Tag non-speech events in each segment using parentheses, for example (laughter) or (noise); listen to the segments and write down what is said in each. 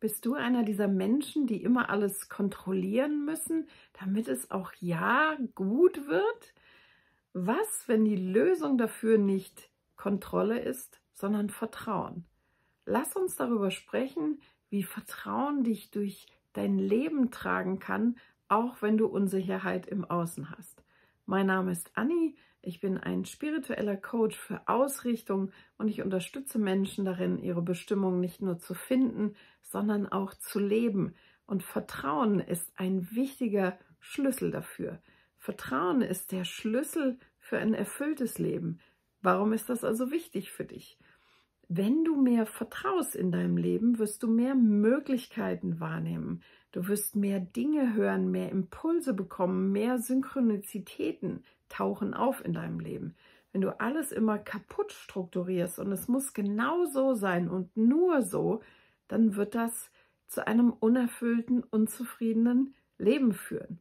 Bist du einer dieser Menschen, die immer alles kontrollieren müssen, damit es auch ja gut wird? Was, wenn die Lösung dafür nicht Kontrolle ist, sondern Vertrauen? Lass uns darüber sprechen, wie Vertrauen dich durch dein Leben tragen kann, auch wenn du Unsicherheit im Außen hast. Mein Name ist Anni, ich bin ein spiritueller Coach für Ausrichtung und ich unterstütze Menschen darin, ihre Bestimmung nicht nur zu finden, sondern auch zu leben. Und Vertrauen ist ein wichtiger Schlüssel dafür. Vertrauen ist der Schlüssel für ein erfülltes Leben. Warum ist das also wichtig für dich? Wenn du mehr vertraust in deinem Leben, wirst du mehr Möglichkeiten wahrnehmen. Du wirst mehr Dinge hören, mehr Impulse bekommen, mehr Synchronizitäten tauchen auf in deinem Leben. Wenn du alles immer kaputt strukturierst und es muss genau so sein und nur so, dann wird das zu einem unerfüllten, unzufriedenen Leben führen.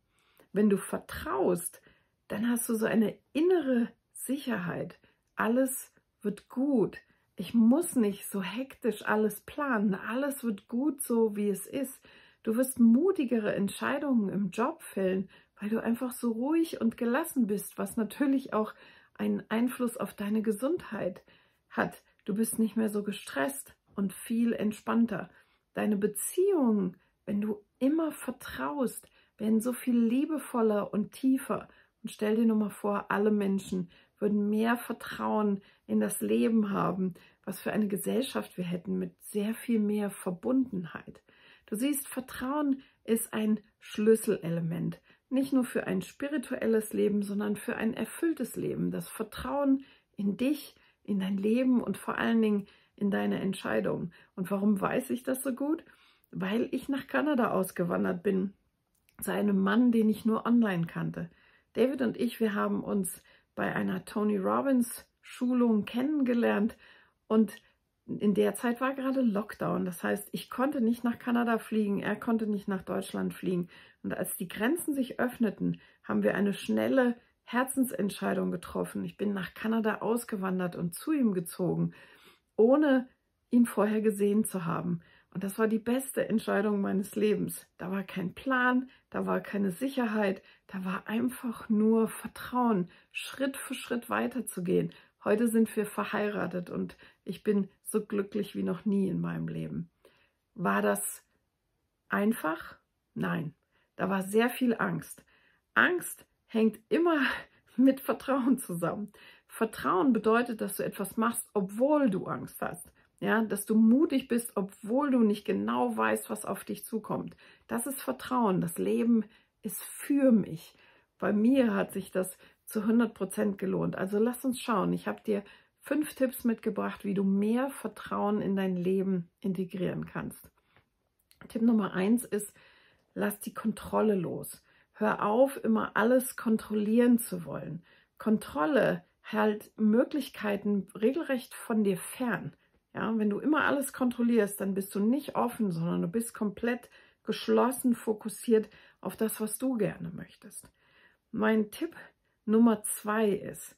Wenn du vertraust, dann hast du so eine innere Sicherheit. Alles wird gut ich muss nicht so hektisch alles planen. Alles wird gut so, wie es ist. Du wirst mutigere Entscheidungen im Job fällen, weil du einfach so ruhig und gelassen bist, was natürlich auch einen Einfluss auf deine Gesundheit hat. Du bist nicht mehr so gestresst und viel entspannter. Deine Beziehungen, wenn du immer vertraust, werden so viel liebevoller und tiefer. Und stell dir nur mal vor, alle Menschen würden mehr Vertrauen in das Leben haben, was für eine Gesellschaft wir hätten mit sehr viel mehr Verbundenheit. Du siehst, Vertrauen ist ein Schlüsselelement, nicht nur für ein spirituelles Leben, sondern für ein erfülltes Leben. Das Vertrauen in dich, in dein Leben und vor allen Dingen in deine Entscheidungen. Und warum weiß ich das so gut? Weil ich nach Kanada ausgewandert bin, zu einem Mann, den ich nur online kannte. David und ich, wir haben uns bei einer Tony Robbins Schulung kennengelernt und in der Zeit war gerade Lockdown. Das heißt, ich konnte nicht nach Kanada fliegen, er konnte nicht nach Deutschland fliegen. Und als die Grenzen sich öffneten, haben wir eine schnelle Herzensentscheidung getroffen. Ich bin nach Kanada ausgewandert und zu ihm gezogen, ohne ihn vorher gesehen zu haben. Und das war die beste Entscheidung meines Lebens. Da war kein Plan, da war keine Sicherheit, da war einfach nur Vertrauen, Schritt für Schritt weiterzugehen. Heute sind wir verheiratet und ich bin so glücklich wie noch nie in meinem Leben. War das einfach? Nein, da war sehr viel Angst. Angst hängt immer (laughs) mit Vertrauen zusammen. Vertrauen bedeutet, dass du etwas machst, obwohl du Angst hast. Ja, dass du mutig bist, obwohl du nicht genau weißt, was auf dich zukommt. Das ist Vertrauen. Das Leben ist für mich. Bei mir hat sich das zu 100 Prozent gelohnt. Also lass uns schauen. Ich habe dir fünf Tipps mitgebracht, wie du mehr Vertrauen in dein Leben integrieren kannst. Tipp Nummer eins ist, lass die Kontrolle los. Hör auf, immer alles kontrollieren zu wollen. Kontrolle hält Möglichkeiten regelrecht von dir fern. Ja, wenn du immer alles kontrollierst, dann bist du nicht offen, sondern du bist komplett geschlossen, fokussiert auf das, was du gerne möchtest. Mein Tipp Nummer zwei ist,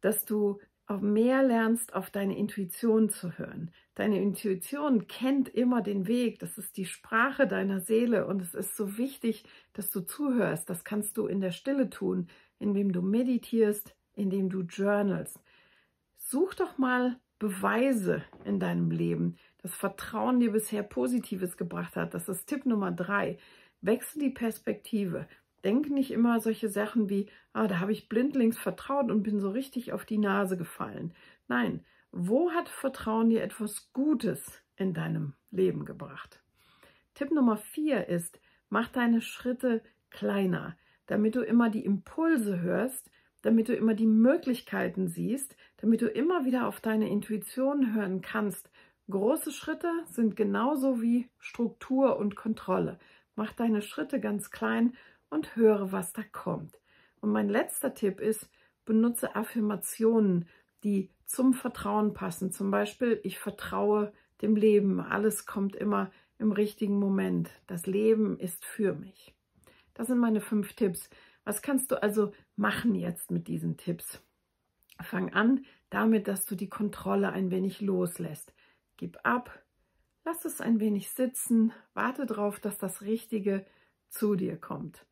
dass du auch mehr lernst, auf deine Intuition zu hören. Deine Intuition kennt immer den Weg. Das ist die Sprache deiner Seele und es ist so wichtig, dass du zuhörst. Das kannst du in der Stille tun, indem du meditierst, indem du journalst. Such doch mal Beweise in deinem Leben, das Vertrauen dir bisher Positives gebracht hat. Das ist Tipp Nummer drei. Wechsel die Perspektive. Denk nicht immer solche Sachen wie, ah, da habe ich blindlings vertraut und bin so richtig auf die Nase gefallen. Nein, wo hat Vertrauen dir etwas Gutes in deinem Leben gebracht? Tipp Nummer vier ist, mach deine Schritte kleiner, damit du immer die Impulse hörst, damit du immer die Möglichkeiten siehst, damit du immer wieder auf deine Intuition hören kannst. Große Schritte sind genauso wie Struktur und Kontrolle. Mach deine Schritte ganz klein und höre, was da kommt. Und mein letzter Tipp ist, benutze Affirmationen, die zum Vertrauen passen. Zum Beispiel, ich vertraue dem Leben. Alles kommt immer im richtigen Moment. Das Leben ist für mich. Das sind meine fünf Tipps. Was kannst du also machen jetzt mit diesen Tipps? Fang an damit, dass du die Kontrolle ein wenig loslässt. Gib ab, lass es ein wenig sitzen, warte darauf, dass das Richtige zu dir kommt.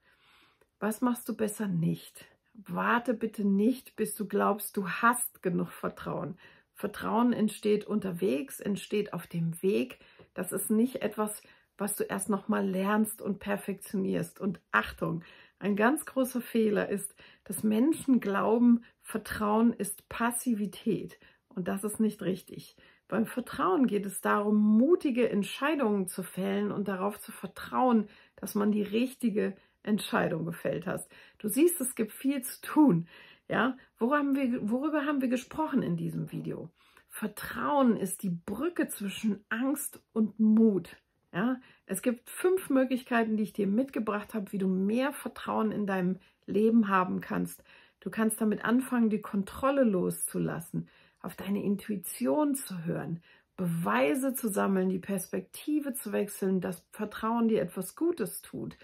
Was machst du besser nicht? Warte bitte nicht, bis du glaubst, du hast genug Vertrauen. Vertrauen entsteht unterwegs, entsteht auf dem Weg. Das ist nicht etwas, was du erst noch mal lernst und perfektionierst. Und Achtung, ein ganz großer Fehler ist, dass Menschen glauben, Vertrauen ist Passivität. Und das ist nicht richtig. Beim Vertrauen geht es darum, mutige Entscheidungen zu fällen und darauf zu vertrauen, dass man die richtige Entscheidung gefällt hast. Du siehst, es gibt viel zu tun. Ja, worüber haben wir, gesprochen in diesem Video? Vertrauen ist die Brücke zwischen Angst und Mut. Ja, es gibt fünf Möglichkeiten, die ich dir mitgebracht habe, wie du mehr Vertrauen in deinem Leben haben kannst. Du kannst damit anfangen, die Kontrolle loszulassen, auf deine Intuition zu hören, Beweise zu sammeln, die Perspektive zu wechseln, dass Vertrauen dir etwas Gutes tut.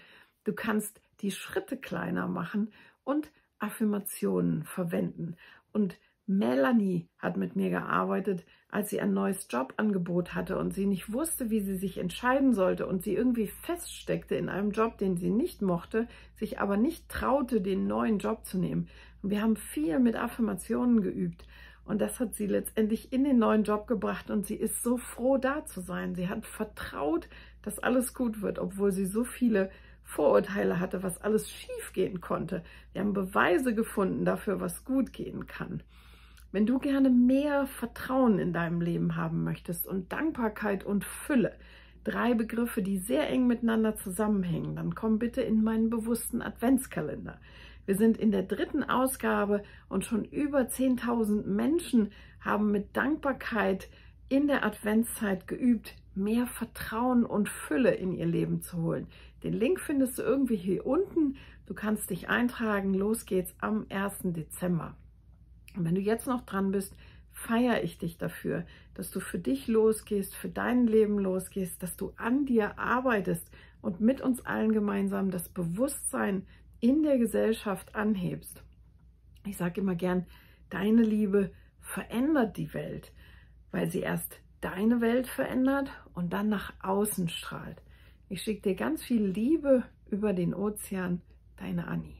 Du kannst die Schritte kleiner machen und Affirmationen verwenden. Und Melanie hat mit mir gearbeitet, als sie ein neues Jobangebot hatte und sie nicht wusste, wie sie sich entscheiden sollte und sie irgendwie feststeckte in einem Job, den sie nicht mochte, sich aber nicht traute, den neuen Job zu nehmen. Und wir haben viel mit Affirmationen geübt und das hat sie letztendlich in den neuen Job gebracht und sie ist so froh, da zu sein. Sie hat vertraut, dass alles gut wird, obwohl sie so viele Vorurteile hatte, was alles schief gehen konnte. Wir haben Beweise gefunden dafür, was gut gehen kann. Wenn du gerne mehr Vertrauen in deinem Leben haben möchtest und Dankbarkeit und Fülle, drei Begriffe, die sehr eng miteinander zusammenhängen, dann komm bitte in meinen bewussten Adventskalender. Wir sind in der dritten Ausgabe und schon über 10.000 Menschen haben mit Dankbarkeit in der Adventszeit geübt, mehr Vertrauen und Fülle in ihr Leben zu holen. Den Link findest du irgendwie hier unten. Du kannst dich eintragen. Los geht's am 1. Dezember. Und wenn du jetzt noch dran bist, feiere ich dich dafür, dass du für dich losgehst, für dein Leben losgehst, dass du an dir arbeitest und mit uns allen gemeinsam das Bewusstsein in der Gesellschaft anhebst. Ich sage immer gern, deine Liebe verändert die Welt, weil sie erst deine Welt verändert und dann nach außen strahlt. Ich schicke dir ganz viel Liebe über den Ozean, deine Annie.